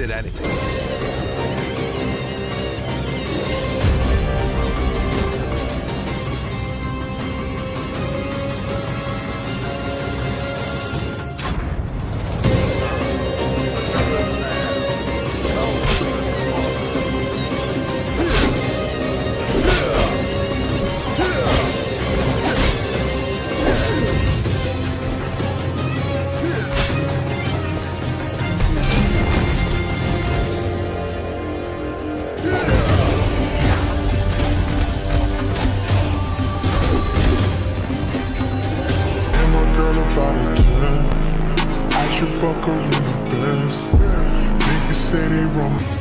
started at anything. Should fuck her in the best. Niggas say they me